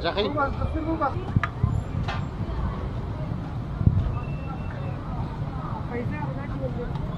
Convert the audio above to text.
Jackie? पैसे अर्धा किलो